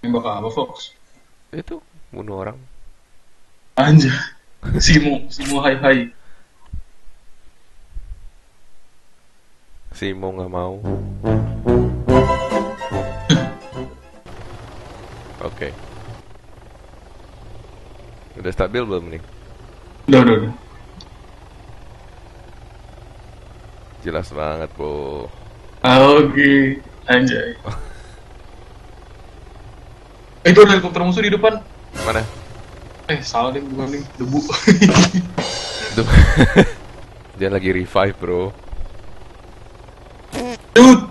Nembak apa Fox? Itu bunuh orang. Anjay. Simo, Simo hai hai. Si mau nggak mau. Oke. Udah stabil belum nih? Udah, udah, udah. Jelas banget. Ah, Oke, anjay. Eh, itu ada helikopter musuh di depan. Mana? Eh, salah deh, bukan nih, debu. Itu. Dia lagi revive, Bro. Dude.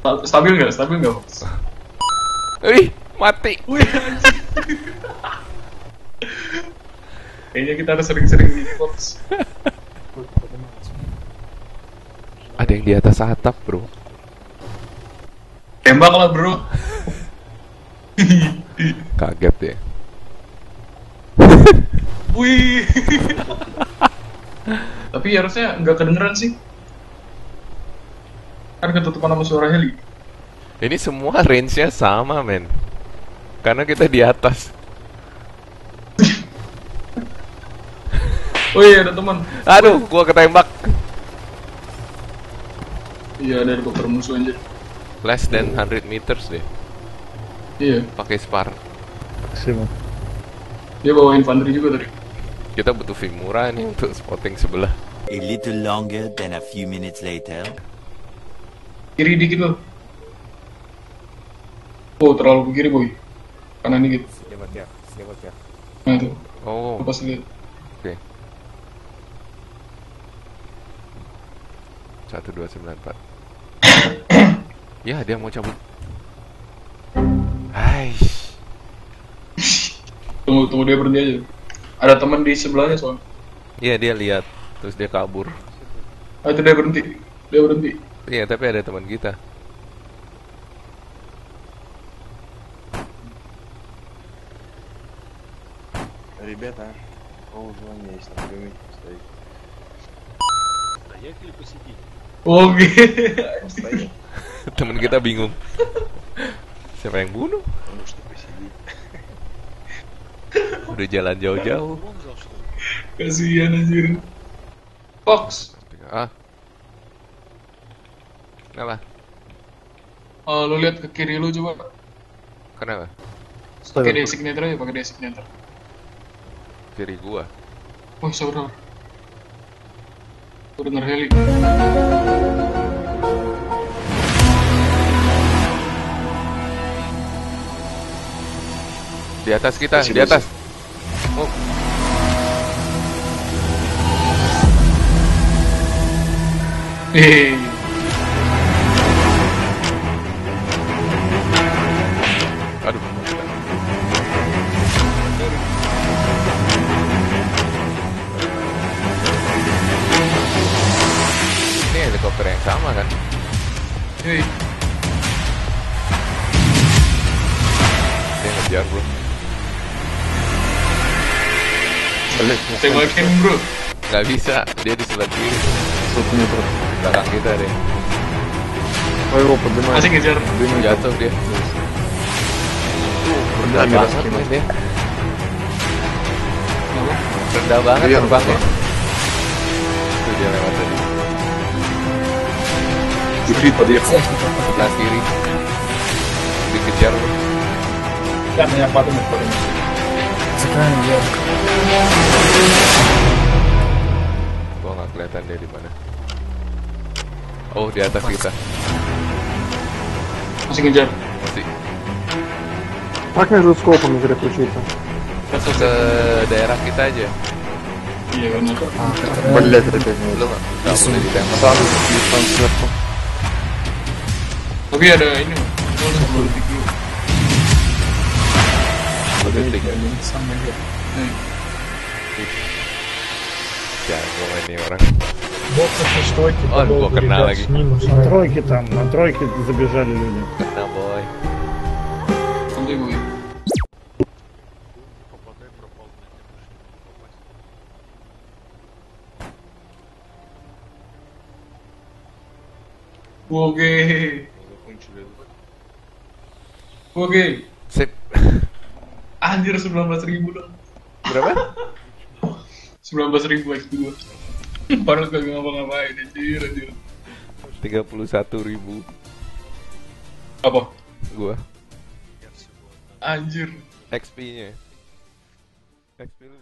Sta- Stabil nggak? Stabil nggak? Fox? Wih, mati. Wih, anjing. Kayaknya kita harus sering-sering di Fox. Ada yang di atas atap, Bro. Tembak lah, bro. Kaget ya. Wih. Tapi harusnya nggak kedengeran sih. Kan ketutupan sama suara heli. Ini semua range-nya sama, men. Karena kita di atas. Oh iya, ada teman. Aduh, gua ketembak. Iya, ada helikopter musuh anjir less than 100 meters deh. Iya. Pakai spar. Maksimum. Dia bawa infanteri juga tadi. Kita butuh fee murah nih untuk spotting sebelah. A little longer than a few minutes later. Kiri dikit loh. Oh, terlalu ke kiri, boy. Kanan dikit. Lewat ya, lewat ya. Nah, itu. Oh. Lepas lihat. Oke. Okay. empat. Ya, dia mau cabut. Hai. Tunggu, tunggu dia berhenti aja. Ada teman di sebelahnya soalnya. Iya, dia lihat. Terus dia kabur. Ah, itu dia berhenti. Dia berhenti. Iya, tapi ada teman kita. Ребята, о, желание есть, там дымы стоит. Стоять или посидеть? Oke. Постоять, temen kita bingung. Siapa yang bunuh? Udah jalan jauh-jauh. Kasihan anjir. Fox. Ah. Kenapa? Oh lu lihat ke kiri lu coba. Kenapa? Pakai designator aja pakai designator kiri gua. Oh sorry udah denger Di atas kita, Masih di atas. Oh, Hei. aduh. Ini helikopter yang sama kan? Hei. Dia ngejar bro. Tengok Tembakin bro. Gak bisa, dia di sebelah kiri. Sutnya bro. Belakang kita deh. Oh, yo, Masih ngejar. Dia jatuh dia. Rendah banget dia. Rendah banget terbangnya. Itu dia lewat tadi. Kiri tadi ya. Sebelah kiri. Dikejar. menyapa kan, tuh Sekarang dia Sekarang dia kelihatan dia di mana. Oh di atas kita. Masih ngejar. Masih Так между скопом переключиться. masuk ke daerah kita aja. Iya kan. Блять, опять не Lu nggak nggak boleh ditembak. Сам, сам сверху. Tapi ada ini. Lu harus dulu detik dulu. Lu detik ya. Nih. тебя было евро. Штойки. Он бокер на ноги. На тройке там, на тройке забежали люди. На бой. Foguei! Foguei! Sip. Anjir 19 ribu dong. Berapa? 19 ribu XP gua. Padahal kagak ngapa-ngapain anjir anjir. 31 ribu Apa? gua Anjir. XP-nya. XP lu